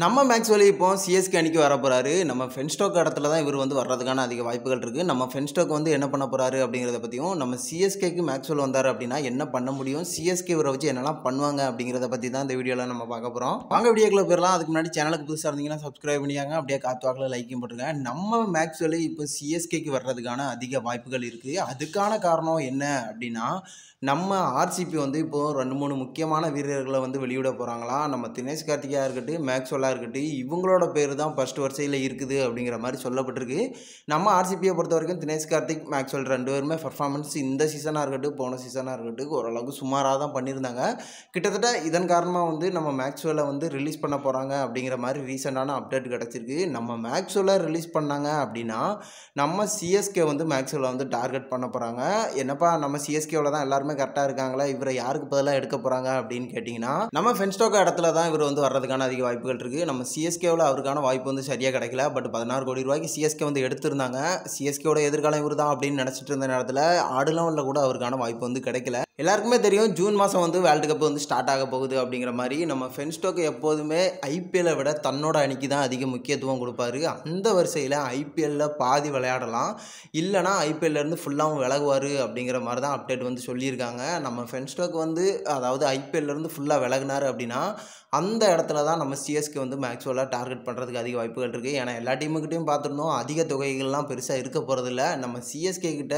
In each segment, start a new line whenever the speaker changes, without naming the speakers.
நம்ம மேக்ஸ்வெல் இப்போ சிஎஸ்கே அணிக்கு வர போறாரு. நம்ம ஃபென்ஸ்டோக் இடத்துல தான் இவரு வந்து வர்றதுக்கான அதிக வாய்ப்புகள் இருக்குது நம்ம ஃபென்ஸ்டோக் வந்து என்ன பண்ண போகிறாரு அப்படிங்கிறத பற்றியும் நம்ம சிஎஸ்கேக்கு மேக்ஸ்வெல் வந்தாரு அப்படின்னா என்ன பண்ண முடியும்? சிஎஸ்கே இவரை வச்சு என்னெல்லாம் பண்ணுவாங்க அப்படிங்கிறத பற்றி தான் இந்த வீடியோவில் நம்ம பார்க்க போகிறோம் வாங்க வீடியோக்குள்ள போயிடலாம் அதுக்கு முன்னாடி சேனலுக்கு புதுசாக இருந்தீங்கன்னா சப்ஸ்கிரைப் பண்ணிக்கங்க. அப்படியே காத்து வாக்கில் லைக்கும் போட்டுருங்க. நம்ம மேக்ஸ்வெல் இப்போ சிஎஸ்கேக்கு வர்றதுக்கான அதிக வாய்ப்புகள் இருக்குது அதுக்கான காரணம் என்ன அப்படின்னா, நம்ம ஆர்சிபி வந்து இப்போது ரெண்டு மூணு முக்கியமான வீரர்களை வந்து வெளியிட போகிறாங்களா நம்ம தினேஷ் கார்த்திகையாக இருக்கட்டும், மேக்ஸ்வெல்லா இருக்கட்டும், இவங்களோட பேர் தான் ஃபர்ஸ்ட் வரிசையில் இருக்குது அப்படிங்கிற மாதிரி சொல்லப்பட்டிருக்கு. நம்ம ஆர்சிபியை பொறுத்த வரைக்கும் தினேஷ் கார்த்திக், மேக்ஸ்வெல் ரெண்டு பேருமே பர்ஃபார்மன்ஸ் இந்த சீசனாக இருக்கட்டும், போன சீசனாக இருக்கட்டும் ஓரளவுக்கு சுமாராக தான் பண்ணியிருந்தாங்க. கிட்டத்தட்ட இதன் காரணமாக வந்து நம்ம மேக்ஸ்வெல்ல வந்து ரிலீஸ் பண்ண போகிறாங்க அப்படிங்கிற மாதிரி ரீசெண்டான அப்டேட் கிடச்சிருக்கு நம்ம மேக்ஸ்வெல்ல ரிலீஸ் பண்ணாங்க அப்படின்னா, நம்ம சிஎஸ்கே வந்து மேக்ஸ்வெல்ல வந்து டார்கெட் பண்ண போகிறாங்க என்னப்பா நம்ம சிஎஸ்கேவில் தான் எல்லாருமே கரெக்டாக இருக்காங்களே, இவரை யாருக்கு பதிலாக எடுக்க போறாங்க அப்படின்னு கேட்டிங்கன்னா நம்ம ஃபென்ஸ்டோக் இடத்துல தான் இவர் வந்து வர்றதுக்கான அதிக வாய்ப்புகள் இருக்கு. நம்ம சிஎஸ்கேவில் அவருக்கான வாய்ப்பு வந்து சரியாக கிடைக்கல. பட் 16 கோடி ரூபாய்க்கு சிஎஸ்கே வந்து எடுத்திருந்தாங்க. சிஎஸ்கேவோட எதிர்காலம் இவர் தான் அப்படின்னு நினச்சிட்டு இருந்த நேரத்தில் ஆடுகளம்ல கூட அவருக்கான வாய்ப்பு வந்து கிடைக்கல. எல்லாருக்குமே தெரியும் ஜூன் மாதம் வந்து வேர்ல்டு கப் வந்து ஸ்டார்ட் ஆக போகுது அப்படிங்கிற மாதிரி நம்ம ஃபென்ஸ்டோக் எப்போதுமே ஐபிஎல்லை விட தன்னோட அணிக்கு தான் அதிக முக்கியத்துவம் கொடுப்பாரு அந்த வரிசையில் ஐபிஎல்லில் பாதி விளையாடலாம். இல்லைனா ஐபிஎல்லேருந்து ஃபுல்லாகவும் விலகுவார் அப்படிங்கிற மாதிரி தான் அப்டேட் வந்து சொல்லியிருக்காங்க. நம்ம ஃபென்ஸ்டோக் வந்து அதாவது ஐபிஎல்லேருந்து ஃபுல்லாக விலகினார் அப்படின்னா, அந்த இடத்துல தான் நம்ம சிஎஸ்கே வந்து மேக்ஸுவலாக டார்கெட் பண்ணுறதுக்கு அதிக வாய்ப்புகள் இருக்குது ஏன்னா எல்லா டீமுக்கிட்டையும் பார்த்துருந்தோம் அதிக தொகைகள்லாம் பெருசாக இருக்க போகிறதில்ல நம்ம சிஎஸ்கே கிட்ட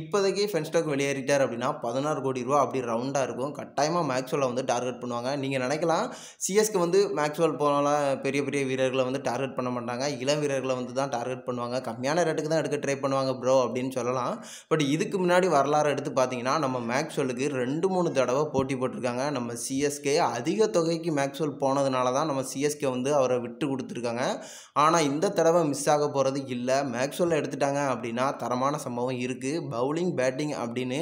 இப்போதைக்கு ஃபென்ஸ்டோக் வெளியேறிட்டார் அப்படின்னா 16 கோடி ரூபா அப்படி ரவுண்டாக இருக்கும். கட்டாயமாக மேக்ஸ்வெல்ல வந்து டார்கெட் பண்ணுவாங்க. நீங்கள் நினைக்கலாம் சிஎஸ்கே வந்து மேக்ஸ்வெல் போல பெரிய பெரிய வீரர்களை வந்து டார்கெட் பண்ண மாட்டாங்க. இளம் வீரர்களை வந்து தான் டார்கெட் பண்ணுவாங்க. கம்மியான ரேட்டுக்கு தான் எடுக்க ட்ரை பண்ணுவாங்க ப்ரோ அப்படின்னு சொல்லலாம். பட் இதுக்கு முன்னாடி வரலாறு எடுத்து பார்த்தீங்கன்னா, நம்ம மேக்ஸ்வெலுக்கு ரெண்டு மூணு தடவை போட்டி போட்டிருக்காங்க. நம்ம சிஎஸ்கே அதிக தொகைக்கு மேக்ஸ்வெல் போனதுனால தான் நம்ம சிஎஸ்கே வந்து அவரை விட்டு கொடுத்துருக்காங்க ஆனால் இந்த தடவை மிஸ் ஆக போகிறது இல்லை மேக்ஸ்வெல்ல எடுத்துட்டாங்க அப்படின்னா தரமான சம்பவம் இருக்குது பவுலிங், பேட்டிங் அப்படின்னு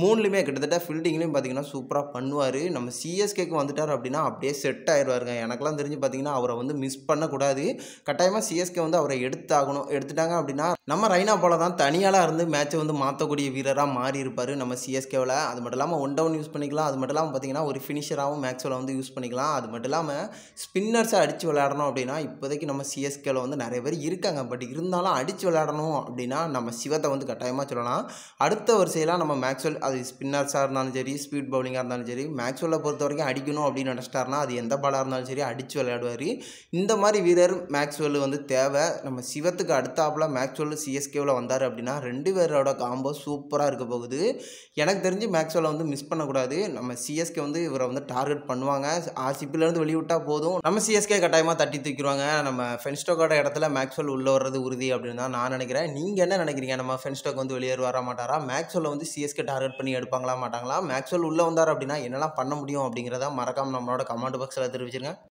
மூணுலேயுமே கிட்ட கிட்டத்தட்ட ஃபீல்டிங்லேயும் பார்த்தீங்கன்னா சூப்பராக பண்ணுவார் நம்ம சிஎஸ்கேக்கு வந்துட்டார் அப்படின்னா அப்படியே செட் ஆயிடுவாருங்க எனக்கெல்லாம் தெரிஞ்சு பார்த்தீங்கன்னா, அவரை வந்து மிஸ் பண்ணக்கூடாது. கட்டாயமாக சிஎஸ்கே வந்து அவரை எடுத்தாகணும். எடுத்துட்டாங்க அப்படின்னா, நம்ம ரைனா போல தான் தனியாளா இருந்து மேட்ச்சை வந்து மாற்றக்கூடிய வீரராக மாறி இருப்பார் நம்ம சிஎஸ்கேவில் அது மட்டும் இல்லாமல் ஒன் டவுன் யூஸ் பண்ணிக்கலாம். அது மட்டும் இல்லாமல் பார்த்தீங்கன்னா, ஒரு ஃபினிஷராகவும் மேக்ஸ்வெல்ல வந்து யூஸ் பண்ணிக்கலாம். அது மட்டும் இல்லாமல் ஸ்பின்னர்ஸை அடிச்சு விளையாடணும் அப்படின்னா, இப்போதைக்கு நம்ம சிஎஸ்கேவில் வந்து நிறைய பேர் இருக்காங்க. பட் இருந்தாலும் அடித்து விளையாடணும் அப்படின்னா, நம்ம சிவத்தை வந்து கட்டாயமாக சொல்லலாம். அடுத்த வரிசையெல்லாம் நம்ம மேக்ஸ்வெல் அது ஸ்பின்னர்ஸாக இருந்தாலும் சரி, ஸ்பீட் பவுலிங்காக இருந்தாலும் சரி, மேக்ஸ்வெல்ல பொறுத்தவரைக்கும் அடிக்கணும் அப்படின்னு நினச்சிட்டாருனா அது எந்த பாலாக இருந்தாலும் சரி அடித்து விளையாடுவார் இந்த மாதிரி வீரர் மேக்ஸ்வெல் வந்து தேவை. நம்ம சிவத்துக்கு அடுத்தாப்புல மேக்ஸ்வெல் சிஎஸ்கேவில் வந்தாரு அப்படின்னா, ரெண்டு பேரோட காம்போ சூப்பராக இருக்க போகுது. எனக்கு தெரிஞ்சு மேக்ஸ்வெல்ல வந்து மிஸ் பண்ணக்கூடாது. நம்ம சிஎஸ்கே வந்து இவரை வந்து டார்கெட் பண்ணுவாங்க. ஆர்சிபிலேருந்து வெளிவிட்டால் வெளிய போதும். நம்ம சிஎஸ்கே கட்டாயமாக தட்டி தூக்கிடுவாங்க நம்ம ஃபென்ஸ்டோக்கோட இடத்துல மேக்ஸ்வெல் உள்ள வர்றது உறுதி அப்படின்னு தான் நான் நினைக்கிறேன். நீங்கள் என்ன நினைக்கிறீங்க? நம்ம ஃபென்ஸ்டோக் வந்து வெளியேறுவாரா மாட்டாரா? மேக்ஸ்வெல்லை வந்து சிஎஸ்கே டார்கெட் பண்ணி எடுப்பாங்களா மாட்டாங்களா? மேக்ஸ்வெல் உள்ளே வந்தார் அப்படின்னா என்னெல்லாம் பண்ண முடியும் அப்படிங்கிறத மறக்காம நம்மளோட கமெண்ட் பாக்ஸில் தெரிவிச்சிருங்க.